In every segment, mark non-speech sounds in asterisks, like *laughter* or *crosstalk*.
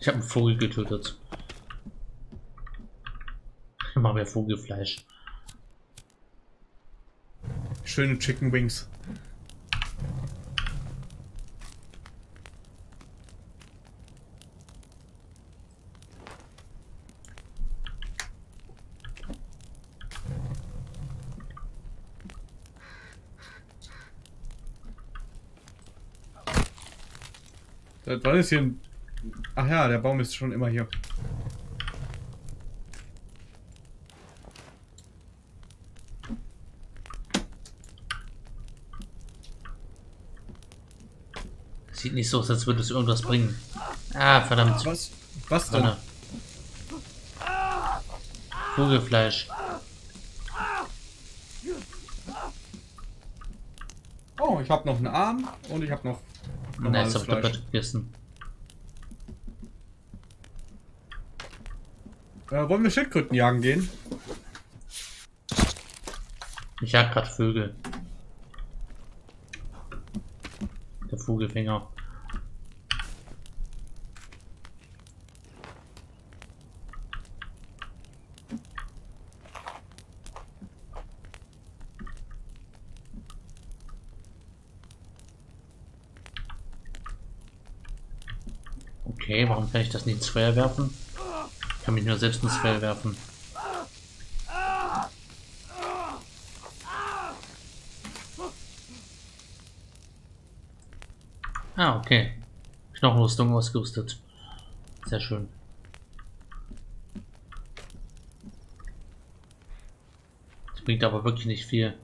Ich habe einen Vogel getötet. Ich mache mir Vogelfleisch. Schöne Chicken Wings. Wann ist hier ein... Ach ja, der Baum ist schon immer hier. Sieht nicht so aus, als würde es irgendwas bringen. Ah, verdammt. Was? Was denn? Sonne. Vogelfleisch. Oh, ich habe noch einen Arm und ich habe noch normales jetzt habe ich Fleisch. gegessen. Äh, wollen wir Schildkröten jagen gehen? Ich jag gerade Vögel. Der Vogelfänger. Okay, warum kann ich das nicht ins Feuer werfen? Ich kann mich nur selbst ins Feuer werfen. Ah, okay. Knochenrüstung ausgerüstet. Sehr schön. Das bringt aber wirklich nicht viel.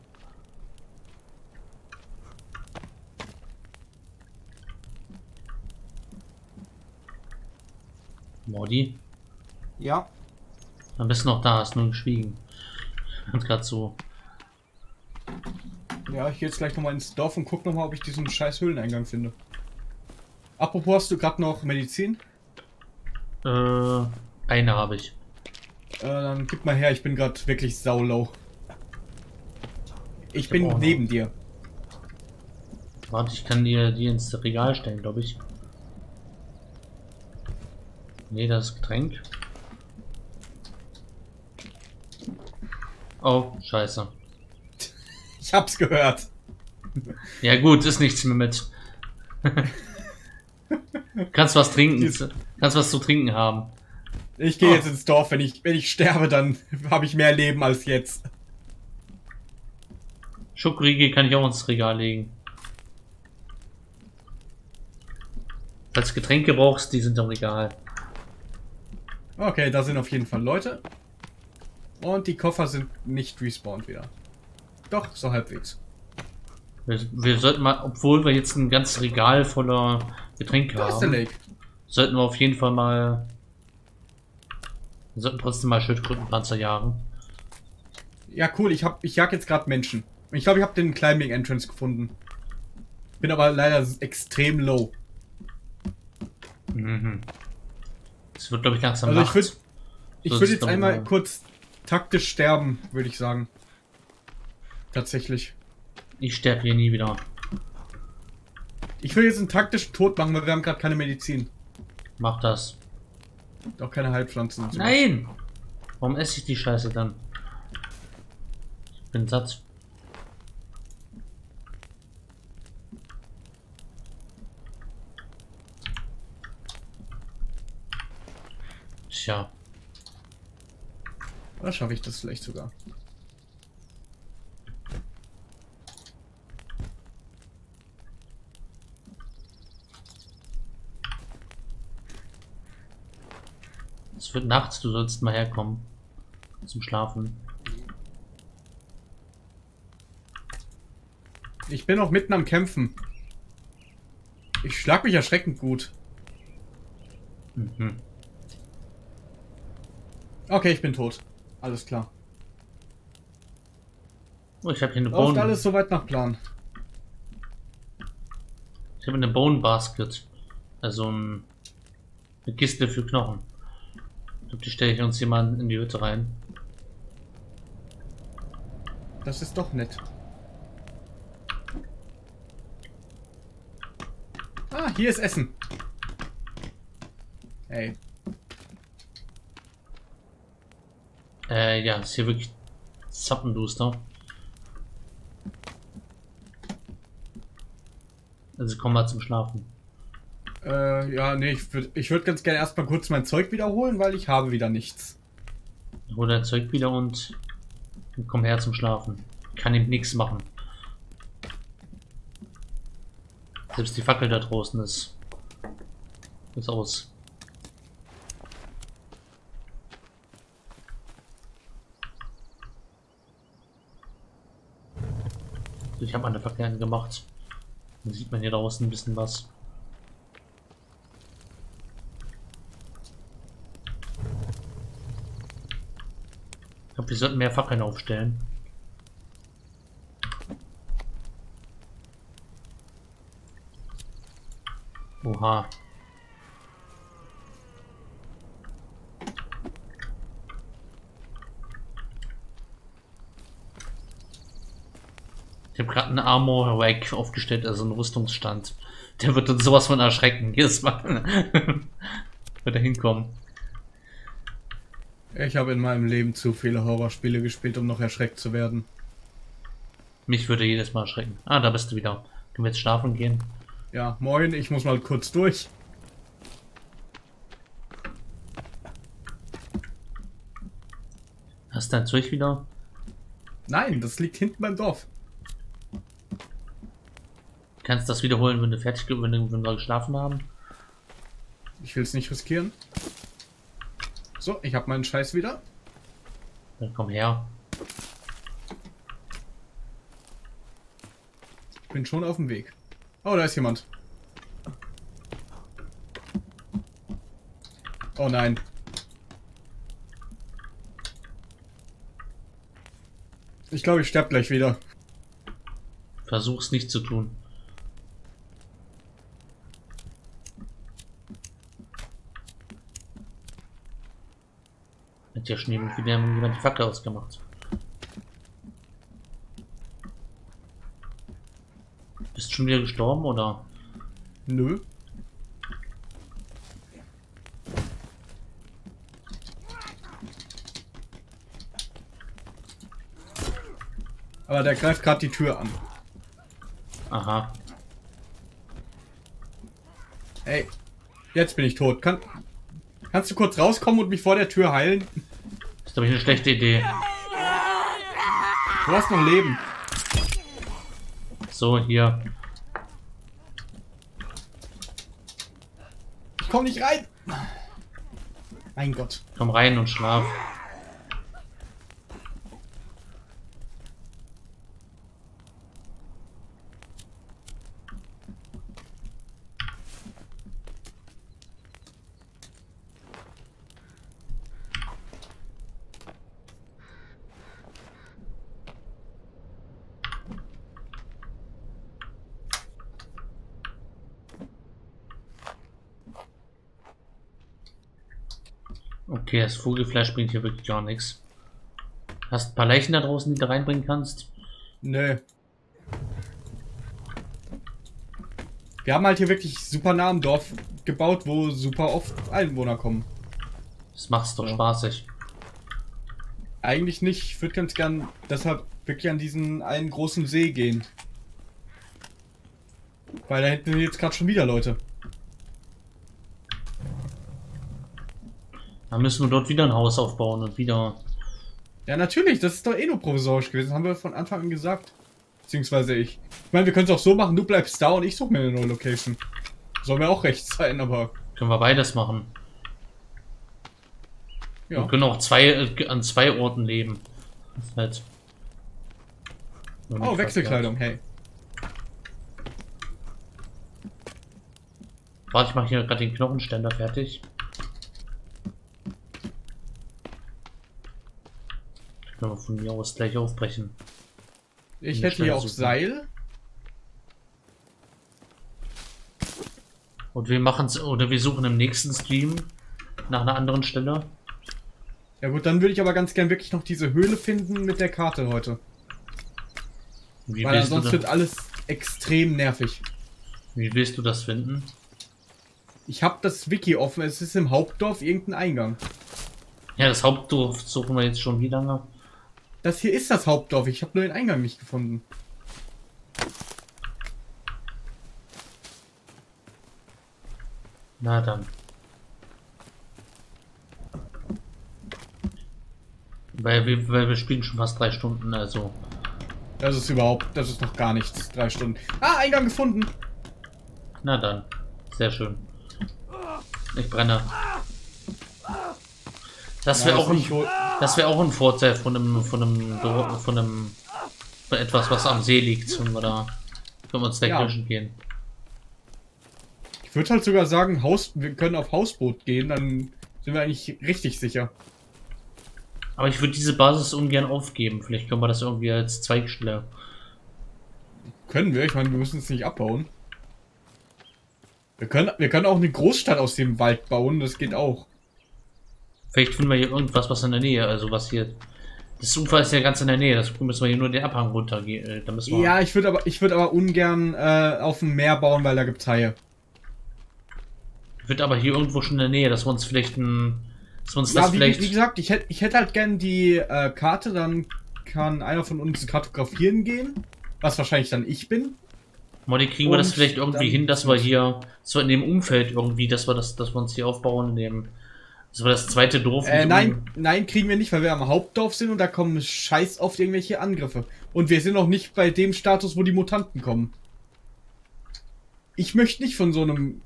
Mordi, Ja. dann bist du noch da, hast nur geschwiegen. Hat gerade so. Ja, ich gehe jetzt gleich nochmal ins Dorf und guck nochmal, ob ich diesen scheiß Höhleneingang finde. Apropos, hast du gerade noch Medizin? Äh, eine habe ich. Äh, dann gib mal her, ich bin gerade wirklich saulow. Ich bin auch noch. neben dir. Warte, ich kann dir die ins Regal stellen, glaube ich. Nee, das Getränk. Oh, scheiße. Ich hab's gehört. Ja gut, ist nichts mehr mit. Kannst was trinken. Kannst was zu trinken haben. Ich gehe Oh. jetzt ins Dorf. Wenn ich, wenn ich sterbe, dann *laughs* habe ich mehr Leben als jetzt. Schokoriegel kann ich auch ins Regal legen. Falls du Getränke brauchst, die sind im Regal. Okay, da sind auf jeden Fall Leute. Und die Koffer sind nicht respawned wieder. Doch, so halbwegs. Wir, wir sollten mal, obwohl wir jetzt ein ganzes Regal voller Getränke Da haben, sollten wir auf jeden Fall mal. Wir sollten trotzdem mal Schildkrötenpanzer jagen. Ja, cool. Ich, hab, ich jag jetzt gerade Menschen. Ich glaube, ich habe den Climbing Entrance gefunden. Bin aber leider extrem low. Mhm. Es wird, glaube ich, langsam Also ich würde ich würd ist es jetzt einmal kurz taktisch sterben, würde ich sagen. Tatsächlich. Ich sterbe hier nie wieder. Ich will jetzt einen taktischen Tod machen, weil wir haben gerade keine Medizin. Mach das. Und Auch keine Heilpflanzen. Nein! Warum esse ich die Scheiße dann? Ich bin satt. Tja, Oder schaffe ich das vielleicht sogar? es wird nachts, du sollst mal herkommen. Zum Schlafen. Ich bin auch mitten am Kämpfen. Ich schlag mich erschreckend gut. Mhm. Okay, ich bin tot. Alles klar. Oh, ich habe hier eine Läuft Bone. alles soweit nach Plan. Ich habe eine Bone Basket. Also ein, eine Kiste für Knochen. Ich glaube, die stelle ich uns mal in die Hütte rein. Das ist doch nett. Ah, hier ist Essen. Ey. Äh, ja, ist hier wirklich zappenduster. Also komm mal zum Schlafen. Äh, ja, nee, ich würde ich würd ganz gerne erstmal kurz mein Zeug wiederholen, weil ich habe wieder nichts. Hol dein Zeug wieder und komm her zum Schlafen. Kann ihm nichts machen. Selbst die Fackel da draußen ist, ist aus. Ich habe eine Fackel gemacht. Dann sieht man hier draußen ein bisschen was. Ich glaube, wir sollten mehr Fackeln aufstellen. Oha. Gerade einen Armor Rack aufgestellt, also einen Rüstungsstand. Der wird uns sowas von erschrecken. Jedes Mal *laughs* wird er hinkommen. Ich habe in meinem Leben zu viele Horrorspiele gespielt, um noch erschreckt zu werden. Mich würde jedes Mal erschrecken. Ah, da bist du wieder. Können wir jetzt schlafen gehen? Ja, moin, ich muss mal kurz durch. Hast du dein Zeug wieder? Nein, das liegt hinten beim Dorf. Kannst das wiederholen, wenn du fertig wenn, du, wenn wir geschlafen haben? Ich will es nicht riskieren. So, ich habe meinen Scheiß wieder. Dann komm her. Ich bin schon auf dem Weg. Oh, da ist jemand. Oh nein. Ich glaube, ich sterbe gleich wieder. Versuch's nicht zu tun. Hat ja schon jemand, wieder jemand die Fackel ausgemacht. Bist schon wieder gestorben oder? Nö. Aber der greift gerade die Tür an. Aha. Ey, jetzt bin ich tot. Kann, kannst du kurz rauskommen und mich vor der Tür heilen? Das ist glaube ich eine schlechte Idee. Du hast noch Leben. So, hier. Ich komm nicht rein. Mein Gott. Komm rein und schlaf. Okay, das Vogelfleisch bringt hier wirklich gar nichts. Hast ein paar Leichen da draußen, die du reinbringen kannst? Nö. Wir haben halt hier wirklich super nah am Dorf gebaut, wo super oft Einwohner kommen. Das macht's doch Ja. spaßig. Eigentlich nicht. Ich würde ganz gern deshalb wirklich an diesen einen großen See gehen. Weil da hätten wir jetzt gerade schon wieder Leute. Dann müssen wir dort wieder ein Haus aufbauen und wieder. Ja, natürlich, das ist doch eh nur provisorisch gewesen. Das haben wir von Anfang an gesagt. Beziehungsweise ich. Ich meine, wir können es auch so machen, du bleibst da und ich suche mir eine neue Location. Soll mir auch recht sein, aber. Können wir beides machen. Ja. Wir können auch zwei, äh, an zwei Orten leben. Das ist halt. nur nicht Oh, Wechselkleidung, hey. Warte, ich mache hier gerade den Knochenständer fertig. Können wir von mir aus gleich aufbrechen. Ich hätte hier auch. Seil. Und wir machen es, oder wir suchen im nächsten Stream nach einer anderen Stelle. Ja gut, dann würde ich aber ganz gern wirklich noch diese Höhle finden mit der Karte heute. Wie Weil ansonsten da, wird alles extrem nervig. wie willst du das finden? Ich habe das Wiki offen. Es ist im Hauptdorf irgendein Eingang. Ja, das Hauptdorf suchen wir jetzt schon wie lange? Das hier ist das Hauptdorf. Ich habe nur den Eingang nicht gefunden. Na dann. Weil wir, weil wir spielen schon fast drei Stunden, also. Das ist überhaupt, das ist noch gar nichts. Drei Stunden. Ah, Eingang gefunden. Na dann. Sehr schön. Ich brenne. Das wäre Ja, auch, ein- nicht wohl- das wär auch ein Vorteil von einem, von einem, von einem, von etwas, was am See liegt, wenn wir da, wenn wir uns da Ja. gehen. Ich würde halt sogar sagen, Haus, wir können auf Hausboot gehen, dann sind wir eigentlich richtig sicher. Aber ich würde diese Basis ungern aufgeben. Vielleicht können wir das irgendwie als Zweigstelle. Können wir? Ich meine, wir müssen es nicht abbauen. Wir können, wir können auch eine Großstadt aus dem Wald bauen, das geht auch. Vielleicht finden wir hier irgendwas, was in der Nähe, also was hier. Das Ufer ist ja ganz in der Nähe, das müssen wir hier nur den Abhang runtergehen. Äh, da müssen wir. Ja, ich würde aber, ich würde aber ungern äh, auf dem Meer bauen, weil da gibt's Haie. Wird aber hier irgendwo schon in der Nähe, dass wir uns vielleicht ein. Dass wir uns das Ja, wie, vielleicht. wie gesagt, ich hätte ich hätte halt gern die äh, Karte, dann kann einer von uns kartografieren gehen, was wahrscheinlich dann ich bin. Molly, kriegen wir das Und vielleicht irgendwie hin, dass wir hier. So in dem Umfeld irgendwie, dass wir das, dass wir uns hier aufbauen, in dem. Dass wir das zweite Dorf. Äh, nein, nein, kriegen wir nicht, weil wir am Hauptdorf sind und da kommen scheiß oft irgendwelche Angriffe. Und wir sind noch nicht bei dem Status, wo die Mutanten kommen. Ich möchte nicht von so einem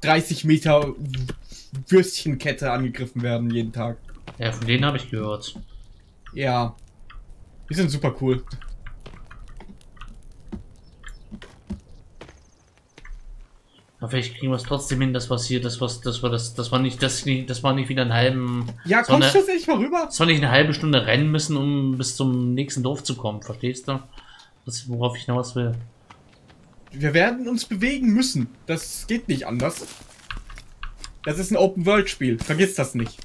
30 Meter Würstchenkette angegriffen werden jeden Tag. Ja, von denen habe ich gehört. Ja. Die sind super cool. Aber vielleicht kriegen wir es trotzdem hin, dass was hier, das was, das war das, das war nicht, das nicht, das war nicht wieder einen halben. Ja, kommst du tatsächlich mal rüber? Das war nicht eine halbe Stunde rennen müssen, um bis zum nächsten Dorf zu kommen, verstehst du? Das worauf ich hinaus will. Wir werden uns bewegen müssen. Das geht nicht anders. Das ist ein Open-World-Spiel. Vergiss das nicht.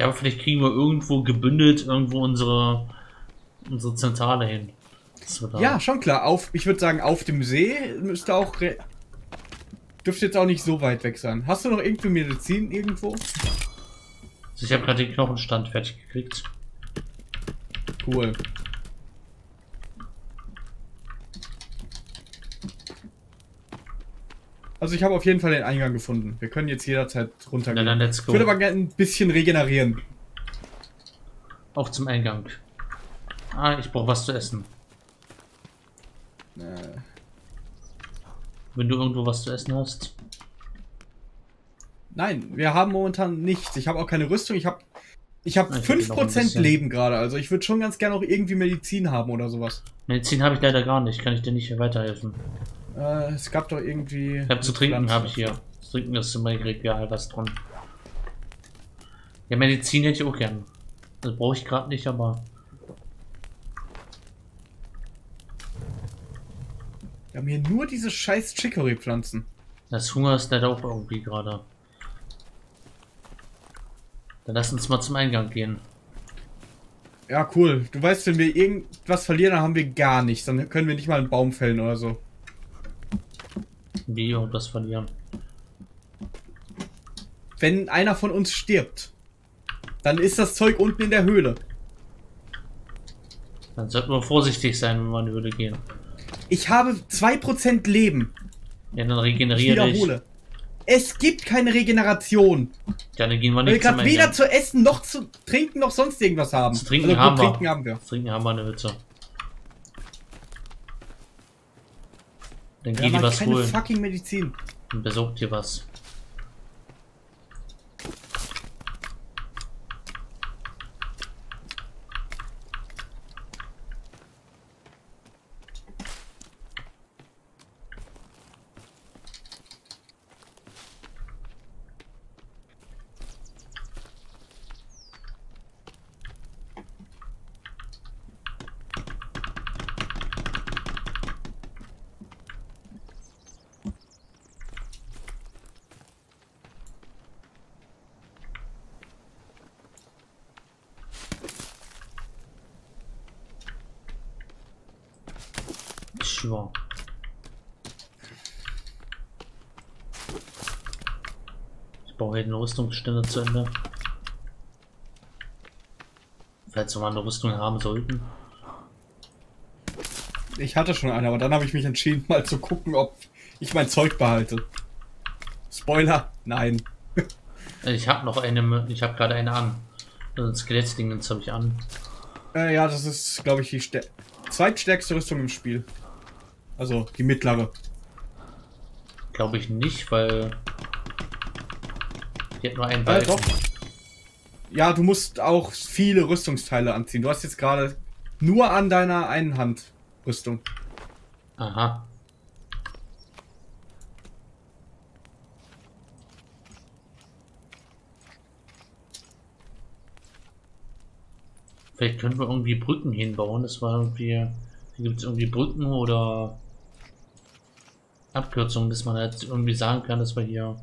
Ja, aber vielleicht kriegen wir irgendwo gebündelt irgendwo unsere, unsere Zentrale hin. Da- Ja, schon klar. Auf, ich würde sagen, auf dem See müsste auch. re- Dürfte jetzt auch nicht so weit weg sein. Hast du noch irgendwie Medizin irgendwo? Ich habe gerade den Knochenstand fertig gekriegt. Cool. Also ich habe auf jeden Fall den Eingang gefunden. Wir können jetzt jederzeit Na runtergehen. dann let's Ich go. würde aber gerne ein bisschen regenerieren. Auch zum Eingang. Ah, ich brauche was zu essen. Äh, Wenn du irgendwo was zu essen hast. nein, wir haben momentan nichts. Ich habe auch keine Rüstung. Ich habe ich habe Ich hätte noch ein 5% bisschen. Leben gerade. Also ich würde schon ganz gerne auch irgendwie Medizin haben oder sowas. Medizin habe ich leider gar nicht, kann ich dir nicht weiterhelfen. Äh, es gab doch irgendwie. Ich habe zu trinken, habe ich hier. Zu trinken ist immer regal was dran. Ja, Medizin hätte ich auch gern. Das brauche ich gerade nicht, aber. Wir haben hier nur diese scheiß Chicory-Pflanzen. Das Hunger ist leider auch irgendwie gerade. Dann lass uns mal zum Eingang gehen. Ja, cool. Du weißt, wenn wir irgendwas verlieren, dann haben wir gar nichts. Dann können wir nicht mal einen Baum fällen oder so. Wie und das verlieren. Wenn einer von uns stirbt, dann ist das Zeug unten in der Höhle. Dann sollten wir vorsichtig sein, wenn wir in die Höhle gehen. Ich habe 2% Leben. Ja, dann regeneriere ich. wiederhole. Es gibt keine Regeneration. Ja, dann gehen wir Weil wir nicht gerade weder zu essen noch zu trinken noch sonst irgendwas haben. Zu trinken also, haben wir. trinken haben wir. Trinken haben wir eine Hütte. Dann geh haben dir halt was keine holen fucking Medizin. und besorg dir was. Schwung. Ich baue hier den Rüstungsständer zu Ende. Falls wir mal eine Rüstung haben sollten. Ich hatte schon eine, aber dann habe ich mich entschieden, mal zu gucken, ob ich mein Zeug behalte. Spoiler, nein. *laughs* ich habe noch eine, ich habe gerade eine an. Also ein Skelettdingens habe ich an. Äh, ja, das ist, glaube ich, die zweitstärkste Rüstung im Spiel. Also die mittlere. Glaube ich nicht, weil die hat nur einen Äh, Balken. doch. Ja, du musst auch viele Rüstungsteile anziehen. Du hast jetzt gerade nur an deiner einen Hand Rüstung. Aha. Vielleicht können wir irgendwie Brücken hinbauen. Das war irgendwie. Hier gibt es irgendwie Brücken oder Abkürzungen, dass man halt irgendwie sagen kann, dass wir hier.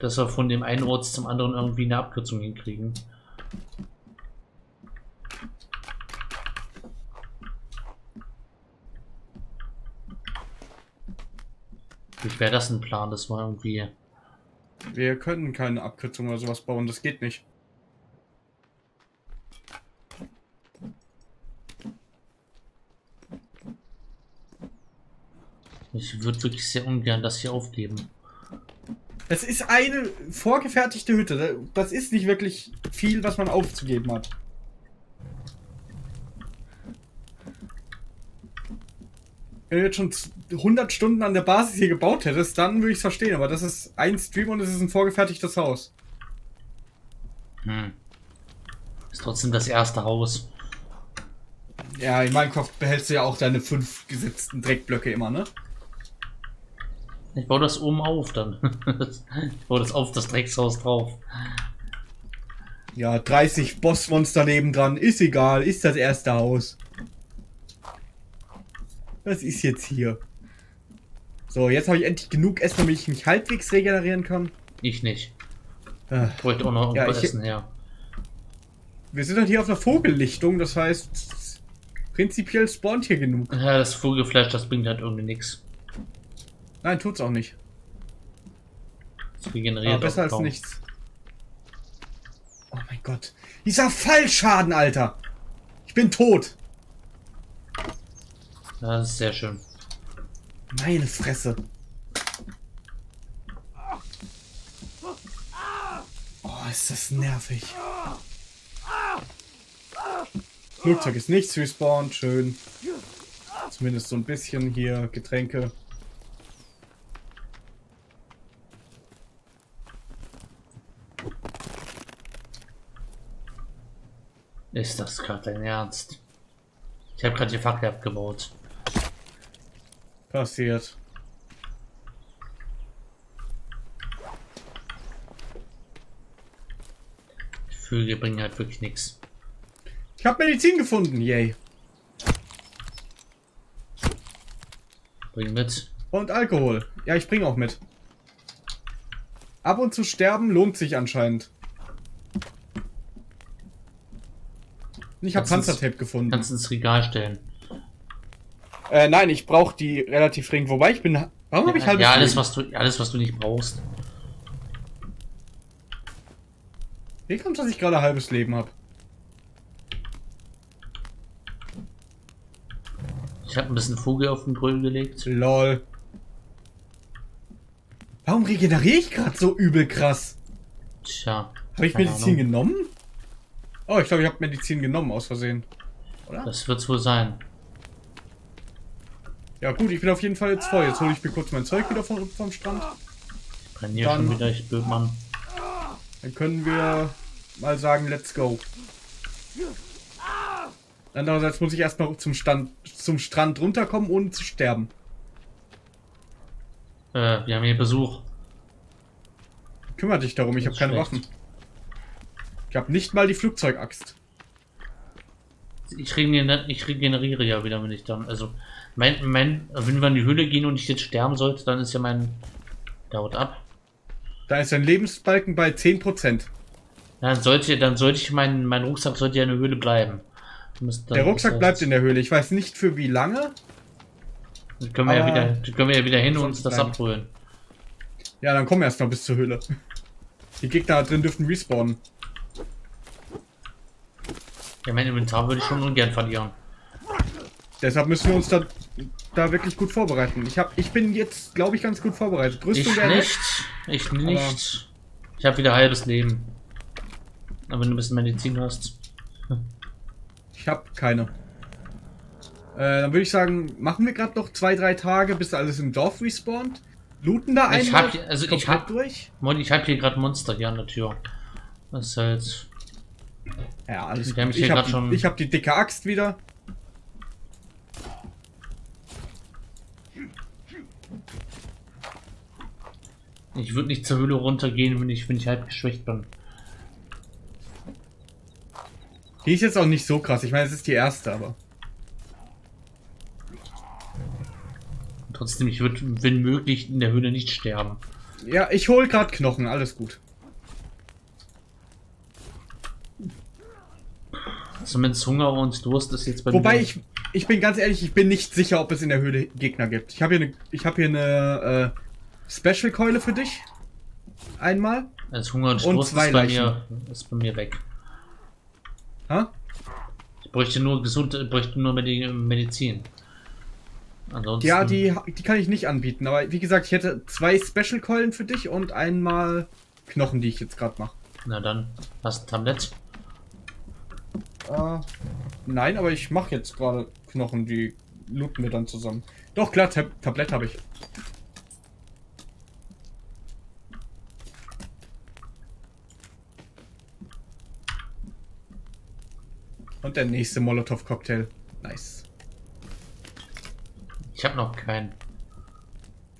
Dass wir von dem einen Ort zum anderen irgendwie eine Abkürzung hinkriegen. Wie wäre das ein Plan? Das war irgendwie. Wir können keine Abkürzung oder sowas bauen, das geht nicht. Ich würde wirklich sehr ungern das hier aufgeben. Das ist eine vorgefertigte Hütte. Das ist nicht wirklich viel, was man aufzugeben hat. Wenn du jetzt schon 100 Stunden an der Basis hier gebaut hättest, dann würde ich es verstehen. Aber das ist ein Stream und es ist ein vorgefertigtes Haus. Hm. Ist trotzdem das erste Haus. Ja, in Minecraft behältst du ja auch deine fünf gesetzten Dreckblöcke immer, ne? Ich baue das oben auf dann. *laughs* ich baue das auf das Dreckshaus drauf. Ja, 30 Bossmonster nebendran. Ist egal, ist das erste Haus. Was ist jetzt hier? So, jetzt habe ich endlich genug Essen, damit ich mich halbwegs regenerieren kann. Ich nicht. Ah, Ich wollte auch noch Ja, ich- essen her. Wir sind halt hier auf einer Vogellichtung, das heißt, prinzipiell spawnt hier genug. Ja, das Vogelfleisch, das bringt halt irgendwie nichts. Nein, tut's auch nicht. Das regeneriert Aber besser als kaum. nichts. Oh mein Gott. Dieser Fallschaden, Alter! Ich bin tot! Das ist sehr schön. Meine Fresse. Oh, ist das nervig. Flugzeug ist nichts respawned, schön. Zumindest so ein bisschen hier Getränke. Ist das gerade dein Ernst? Ich habe gerade die Fackel abgebaut. Passiert. Vögel bringen halt wirklich nichts. Ich habe Medizin gefunden, yay. Bring mit. Und Alkohol. Ja, ich bringe auch mit. Ab und zu sterben lohnt sich anscheinend. Ich habe Panzertape gefunden. Kannst ins Regal stellen. Äh, nein, ich brauche die relativ dringend. Wobei ich bin. Warum habe ich Ja, halbes ja, alles was du, alles was du nicht brauchst. Wie kommt dass ich gerade halbes Leben habe? Ich habe ein bisschen Vogel auf den Grill gelegt. Lol. Warum regeneriere ich gerade so übel krass? Tja. Habe ich Medizin Ahnung. genommen? Oh, ich glaube, ich habe Medizin genommen aus Versehen. Oder? Das wird's wohl sein. Ja gut, ich bin auf jeden Fall jetzt voll. Jetzt hole ich mir kurz mein Zeug wieder vom, vom Strand. Brenn hier Dann- schon wieder, ich Blödmann. Dann können wir mal sagen, let's go. Andererseits muss ich erstmal zum, Stand, zum Strand runterkommen, ohne zu sterben. Äh, wir haben hier Besuch. Kümmere dich darum, ich habe keine. Waffen. Ich habe nicht mal die Flugzeugaxt. Ich, regener ich regeneriere ja wieder, wenn ich dann. Also, mein, mein, wenn wir in die Höhle gehen und ich jetzt sterben sollte, dann ist ja mein. Dauert ab. Da ist ein Lebensbalken bei 10%. Dann sollte, dann sollte ich mein, mein Rucksack sollte ja in der Höhle bleiben. Der Rucksack bleibt in der Höhle. Ich weiß nicht für wie lange. Dann können wir, ja wieder, dann können wir ja wieder hin und uns das bleiben. abholen. Ja, dann kommen wir erst noch bis zur Höhle. Die Gegner da drin dürften respawnen. Ja, mein Inventar würde ich schon ungern verlieren. Deshalb müssen wir uns da, da wirklich gut vorbereiten. Ich, hab, ich bin jetzt, glaube ich, ganz gut vorbereitet. Rüstung Ich nicht. Ich nicht. Ich habe wieder halbes Leben. Aber wenn du ein bisschen Medizin hast. Ich habe keine. Äh, dann würde ich sagen, machen wir gerade noch zwei, drei Tage, bis alles im Dorf respawnt. Looten da Ich einmal hab hier- also ich hab- durch. Ich habe hier gerade Monster hier an der Tür. Das ist halt. Ja, alles gut. Ich habe grad die, ich hab die dicke Axt wieder. Ich würde nicht zur Höhle runtergehen, wenn ich, wenn ich halb geschwächt bin. Die ist jetzt auch nicht so krass. Ich meine, es ist die erste, aber. Trotzdem, ich würde, wenn möglich, in der Höhle nicht sterben. Ja, ich hol gerade Knochen, alles gut. Zumindest Hunger und Durst ist jetzt bei Wobei mir. ich, ich bin ganz ehrlich, ich bin nicht sicher, ob es in der Höhle Gegner gibt. Ich habe hier eine, ich habe hier eine äh, Special Keule für dich. Einmal. Also Hunger und und Durst ist bei, mir, ist bei mir weg. Ha? Ich bräuchte nur gesund, ich bräuchte nur Medi Medizin. Ansonsten. Ja, die, die kann ich nicht anbieten. Aber wie gesagt, ich hätte zwei Special Keulen für dich und einmal Knochen, die ich jetzt gerade mache. Na dann, hast ein Tablett. Äh, nein, aber ich mache jetzt gerade Knochen, die looten wir dann zusammen. Doch, klar, Tab Tablett habe ich. Und der nächste Molotow-Cocktail. Nice. Ich habe noch keinen.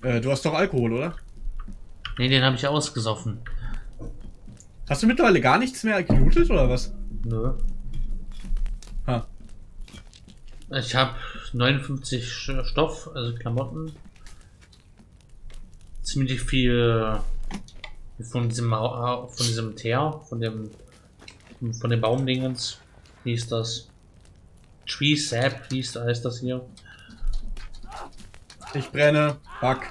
Äh, du hast doch Alkohol, oder? Nee, den habe ich ausgesoffen. Hast du mittlerweile gar nichts mehr gelootet, oder was? Nö. Ha. Ich habe 59 Sch- Stoff, also Klamotten. Ziemlich viel von diesem von diesem Teer, von dem von dem Baumdingens. Wie ist das? Tree Sap hieß, heißt das hier. Ich brenne. Fuck.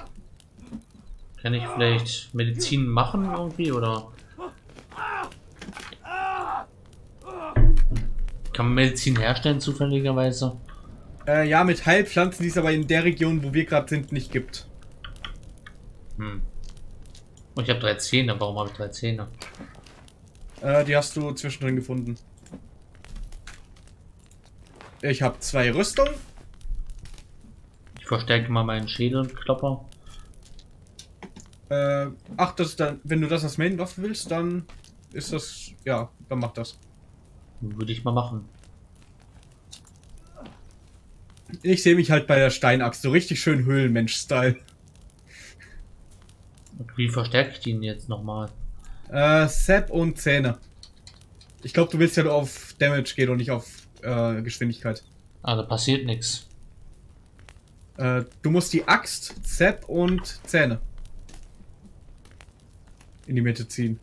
Kann ich vielleicht Medizin machen irgendwie oder? Kann man Medizin herstellen zufälligerweise? Äh, ja, mit Heilpflanzen, die es aber in der Region, wo wir gerade sind, nicht gibt. Hm. Und ich habe drei Zähne. Warum habe ich drei Zähne? Äh, die hast du zwischendrin gefunden. Ich habe zwei Rüstungen. Ich verstärke mal meinen Schädelklopper. Äh, ach, das dann, wenn du das als Main-Waffe willst, dann ist das, ja, dann mach das. Würde ich mal machen. Ich sehe mich halt bei der Steinaxt, so richtig schön Höhlenmensch-Style. Wie verstärke ich den jetzt nochmal? Äh, Sap und Zähne. Ich glaube, du willst ja nur auf Damage gehen und nicht auf äh, Geschwindigkeit. Ah, da passiert nichts. Äh, du musst die Axt, Sap und Zähne in die Mitte ziehen.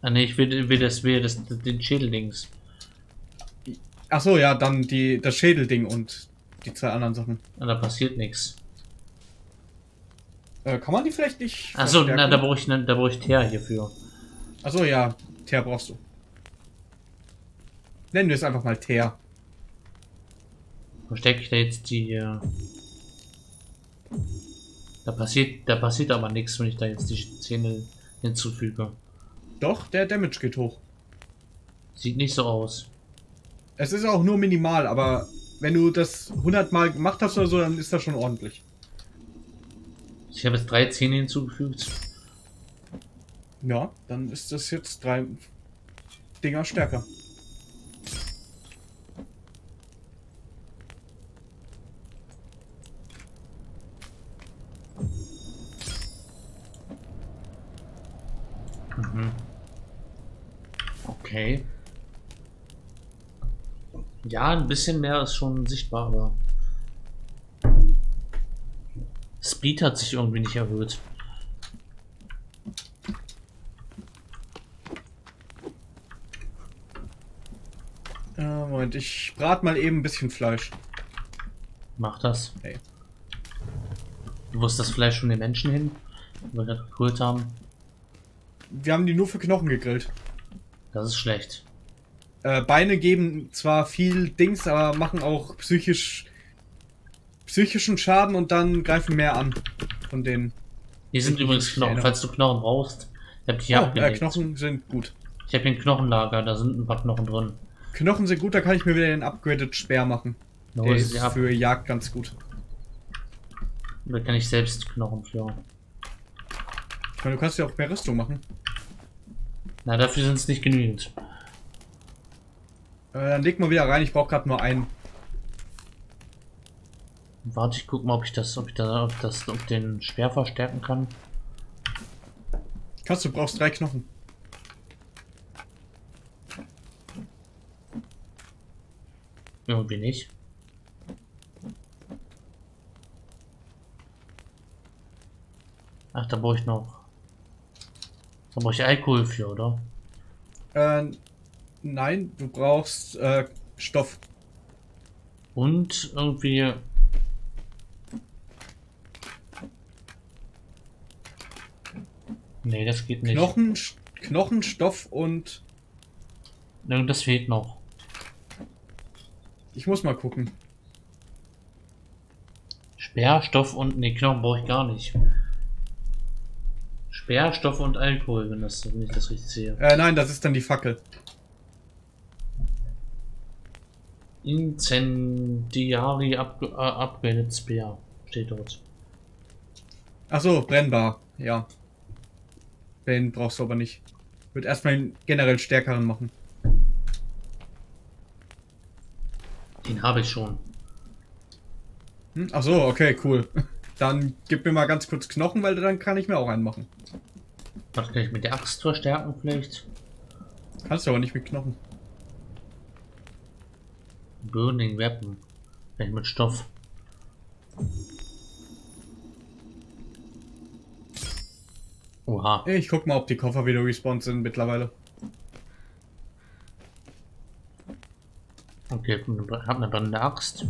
Ah ne, ich will, will das, will das, den Schädeldings. Ach so, ja, dann die, das Schädelding und die zwei anderen Sachen. Ah, da passiert nichts. Äh, kann man die vielleicht nicht. Achso, na, verstärken? da brauche ich, ne, da brauche ich Teer hierfür. Achso, ja, Teer brauchst du. Nennen wir es einfach mal Teer. Verstärke ich da jetzt die. Äh da passiert, da passiert aber nichts, wenn ich da jetzt die Zähne hinzufüge. Doch, der Damage geht hoch. Sieht nicht so aus. Es ist auch nur minimal, aber wenn du das 100 Mal gemacht hast oder so, dann ist das schon ordentlich. Ich habe jetzt drei Zähne hinzugefügt. Ja, dann ist das jetzt drei Dinger stärker. Mhm. Okay. Ja, ein bisschen mehr ist schon sichtbar, aber Speed hat sich irgendwie nicht erhöht. Äh, Moment, ich brat mal eben ein bisschen Fleisch. Mach das. Hey. Wo ist das Fleisch von den Menschen hin? Die wir gerade geholt haben. Wir haben die nur für Knochen gegrillt. Das ist schlecht. Äh, Beine geben zwar viel Dings, aber machen auch psychisch psychischen Schaden und dann greifen mehr an von denen. Hier sind übrigens Knochen. Falls du Knochen brauchst, ich hab die Oh, äh, abgelegt. Knochen sind gut. Ich habe hier ein Knochenlager, da sind ein paar Knochen drin. Knochen sind gut, da kann ich mir wieder den upgraded Speer machen. Da Der ist ab. für Jagd ganz gut. Da kann ich selbst Knochen für. Ich meine, du kannst ja auch mehr Rüstung machen. Na, dafür sind es nicht genügend. Äh, dann leg mal wieder rein, ich brauche gerade nur einen. Warte, ich guck mal, ob ich das, ob ich da, ob das, ob den Speer verstärken kann. Kannst du brauchst drei Knochen. Irgendwie nicht. Ach, da brauche ich noch. Da brauche ich Alkohol für, oder? Äh, nein, du brauchst äh, Stoff. Und irgendwie. Nee, das geht nicht. Knochen, Knochen, Stoff und Irgendwas fehlt noch. ich muss mal gucken. Speer, Stoff und. Nee, Knochen brauche ich gar nicht. Speer, Stoff und Alkohol, wenn, das, wenn ich das richtig sehe. Äh, nein, das ist dann die Fackel. Incendiary up, äh, Upgraded Spear steht dort. Ach so, brennbar. Ja. Den brauchst du aber nicht. Wird erstmal einen generell stärkeren machen. Den habe ich schon. Hm? Ach so, okay, cool. *laughs* Dann gib mir mal ganz kurz Knochen, weil dann kann ich mir auch einen machen. Was kann ich mit der Axt verstärken vielleicht? Kannst du aber nicht mit Knochen. Burning Weapon. Vielleicht mit Stoff. Oha. Ich guck mal, ob die Koffer wieder respawned sind mittlerweile. Okay, ich habe eine brennende Axt.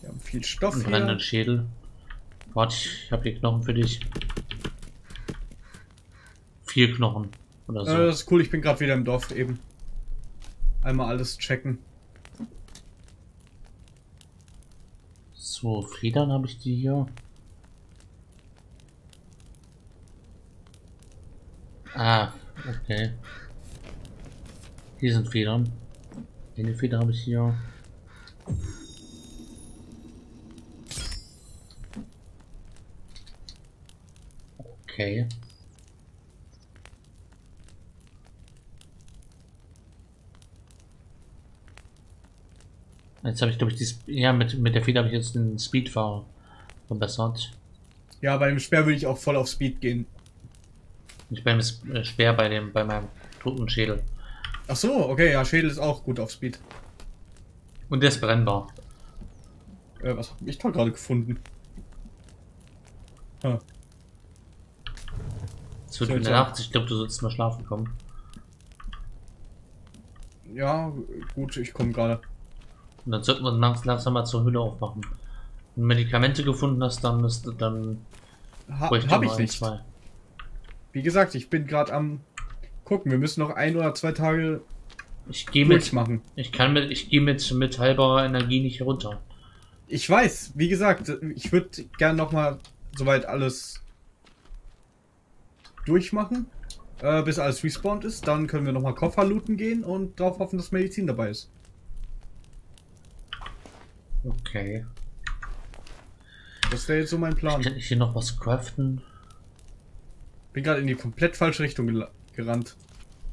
Wir haben viel Stoff Einen brennenden Schädel. Warte, ich habe hier Knochen für dich. Vier Knochen. Oder so. Äh, das ist cool, ich bin gerade wieder im Dorf eben. Einmal alles checken. So, Federn habe ich die hier. Ah, okay. Hier sind Federn. Eine Feder habe ich hier. Okay. Jetzt habe ich, glaube ich, die, ja, mit, mit der Feder habe ich jetzt den Speed ver verbessert. Ja, bei dem Speer würde ich auch voll auf Speed gehen. Ich bin äh, schwer bei dem, bei meinem toten Schädel. Ach so, okay, ja, Schädel ist auch gut auf Speed. Und der ist brennbar. Äh, was habe ich da gerade gefunden? Ah, Es wird in der. Nacht, ich glaube, du sollst mal schlafen kommen. ja, gut, ich komme gerade. Und dann sollten wir uns langsam mal zur Hülle aufmachen. Wenn du Medikamente gefunden hast, dann ist dann Ha, hab mal ich ein, nicht. zwei. Wie gesagt, ich bin gerade am gucken. Wir müssen noch ein oder zwei Tage Ich gehe mit, durchmachen. ich kann mit, ich gehe mit, mit halber Energie nicht runter. Ich weiß, wie gesagt, ich würde gern noch mal soweit alles durchmachen, äh, bis alles respawned ist. Dann können wir noch mal Koffer looten gehen und darauf hoffen, dass Medizin dabei ist. Okay. Das wäre jetzt so mein Plan. Kann ich hier noch was craften? Bin gerade in die komplett falsche Richtung gerannt.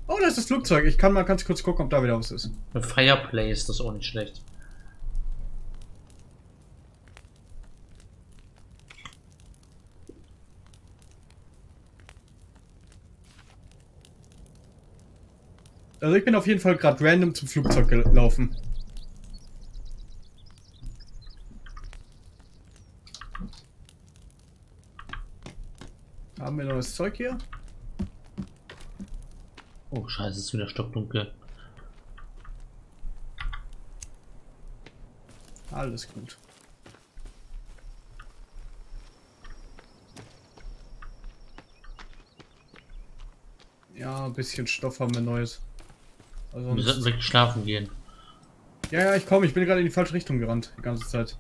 Oh, da ist das Flugzeug. Ich kann mal ganz kurz gucken, ob da wieder was ist. Ein Fireplace, das ist auch nicht schlecht. Also ich bin auf jeden Fall gerade random zum Flugzeug gelaufen. haben wir neues Zeug hier? Oh scheiße, es ist wieder stockdunkel. Alles gut. Ja, ein bisschen Stoff haben wir Neues. Also wir sollten wirklich schlafen gehen. Ja, ja, ich komme. Ich bin gerade in die falsche Richtung gerannt. Die ganze Zeit.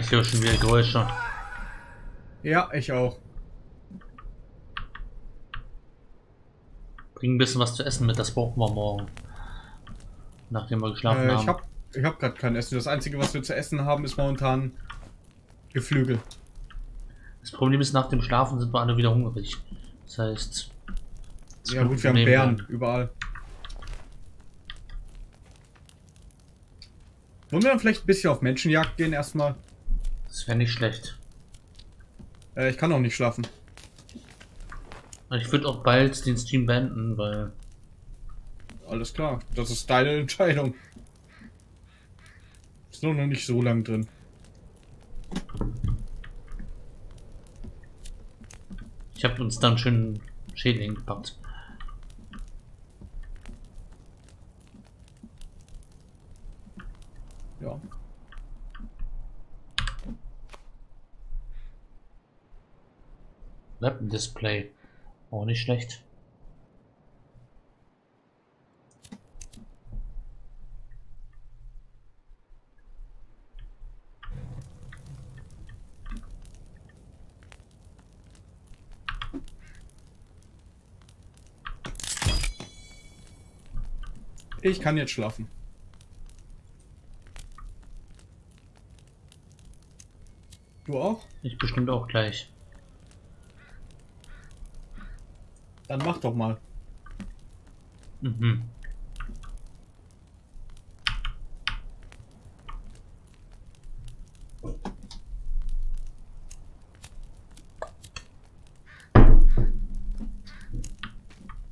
Ich höre schon wieder Geräusche. Ja, ich auch. Bring ein bisschen was zu essen mit, das brauchen wir morgen. Nachdem wir geschlafen Äh, haben. ich hab, ich hab gerade kein Essen. Das Einzige, was wir zu essen haben, ist momentan Geflügel. Das Problem ist, nach dem Schlafen sind wir alle wieder hungrig. Das heißt. das Ja gut, wir haben Bären überall. Wollen wir dann vielleicht ein bisschen auf Menschenjagd gehen erstmal? Das wäre nicht schlecht. Äh, ich kann auch nicht schlafen. Ich würde auch bald den Stream beenden, weil Alles klar, das ist deine Entscheidung. Ist nur noch nicht so lang drin. ich habe uns dann schön Schädling gepackt. Ja. Weapon Display. Auch nicht schlecht. Ich kann jetzt schlafen. Du auch? Ich bestimmt auch gleich. Dann mach doch mal. Mhm.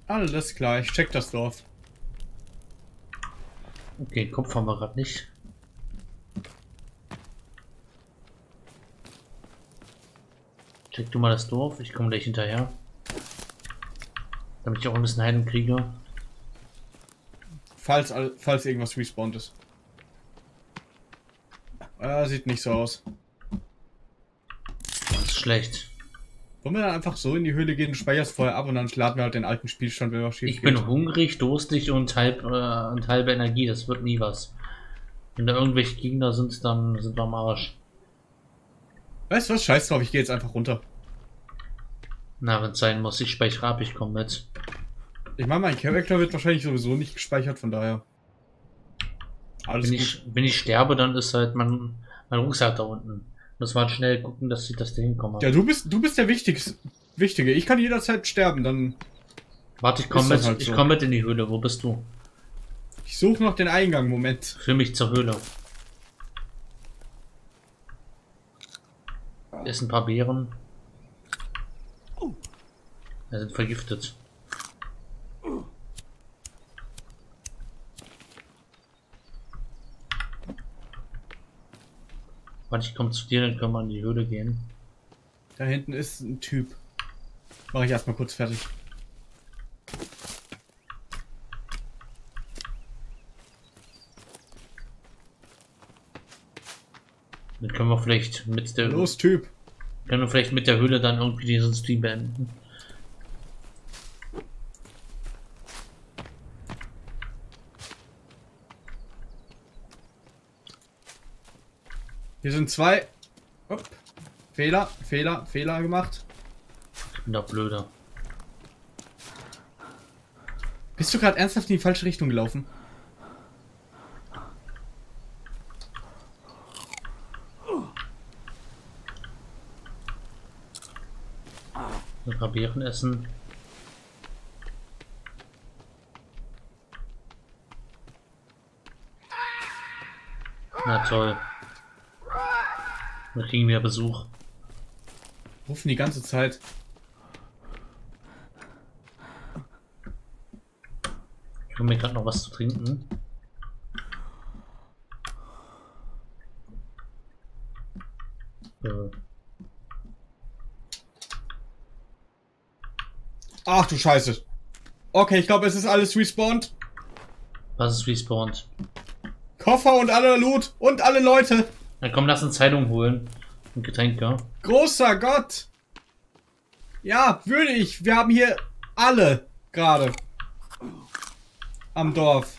Alles klar, ich check das Dorf. Okay, Kopf haben wir gerade nicht. Check du mal das Dorf, ich komme gleich hinterher. Damit ich auch ein bisschen Heiden kriege. Falls, all- falls irgendwas respawned ist. Äh, sieht nicht so aus. Das ist schlecht. Wollen wir dann einfach so in die Höhle gehen, speicherst vorher ab und dann laden wir halt den alten Spielstand, wenn was schief Ich geht. bin hungrig, durstig und halb, äh, und halbe Energie. Das wird nie was. Wenn da irgendwelche Gegner sind, dann sind wir am Arsch. Weißt du was? Scheiß drauf, ich gehe jetzt einfach runter. Na, wenn es sein muss, ich speichere ab, ich komme mit. Ich meine, mein Charakter wird wahrscheinlich sowieso nicht gespeichert, von daher. Alles Wenn gut. ich, wenn ich sterbe, dann ist halt mein, mein Rucksack da unten. Muss man halt schnell gucken, dass ich das da hinkomme. Ja, du bist, du bist der Wichtigste. Wichtige. Ich kann jederzeit sterben, dann. Warte, ich komme Ist mit, halt ich so. komme mit in die Höhle. Wo bist du? Ich suche noch den Eingang, Moment. Führ mich zur Höhle. Hier sind ein paar Beeren. Wir sind vergiftet. Warte, ich komme zu dir, dann können wir in die Höhle gehen. Da hinten ist ein Typ. Mache ich erstmal kurz fertig. Dann können wir vielleicht mit der Los, Typ. können wir vielleicht mit der Höhle dann irgendwie diesen Stream beenden. Hier sind zwei. Hopp. Fehler, Fehler, Fehler gemacht. Ich bin da blöder. Bist du gerade ernsthaft in die falsche Richtung gelaufen? Ein paar Beeren essen. Na toll. Wir kriegen wieder Besuch. Rufen die ganze Zeit. Ich hole mir gerade noch was zu trinken. Äh. Ach du Scheiße. Okay, ich glaube, es ist alles respawned. Was ist respawned? Koffer und alle Loot und alle Leute. Na komm, lass uns Zeitung holen. Und Getränke. Großer Gott. Ja, würde ich. Wir haben hier alle gerade am Dorf.